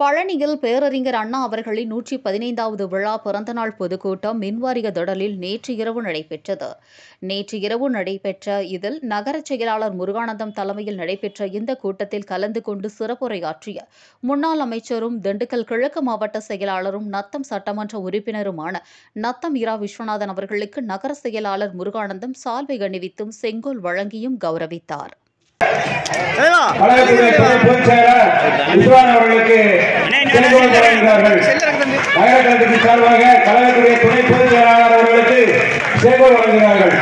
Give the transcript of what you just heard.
பழனியில் பேரறிஞர் அண்ணா அவர்களின் நூற்றி பதினைந்தாவது விழா பிறந்தநாள் பொதுக்கூட்டம் மின்வாரிய திடலில் நேற்று இரவு நடைபெற்றது. நேற்று இரவு நடைபெற்ற இதில் நகர செயலாளர் முருகானந்தம் தலைமையில் நடைபெற்ற இந்த கூட்டத்தில் கலந்து கொண்டு சிறப்புரையாற்றிய முன்னாள் அமைச்சரும் திண்டுக்கல் கிழக்கு மாவட்ட செயலாளரும் நத்தம் சட்டமன்ற உறுப்பினருமான நத்தம் இரா விஸ்வநாதன் அவர்களுக்கு நகர செயலாளர் முருகானந்தம் சால்வை அணிவித்தும் செங்கோல் வழங்கியும் கௌரவித்தார் கழகத்துடைய துணை பொதுச் செயலர் விஸ்வான் அவர்களுக்கு செங்கோல் வழங்குகிறார்கள். நகர கழகத்தின் சார்பாக கழகத்துடைய துணை பொதுச் செயலாளர் அவர்களுக்கு செங்கோல் வழங்குகிறார்கள்.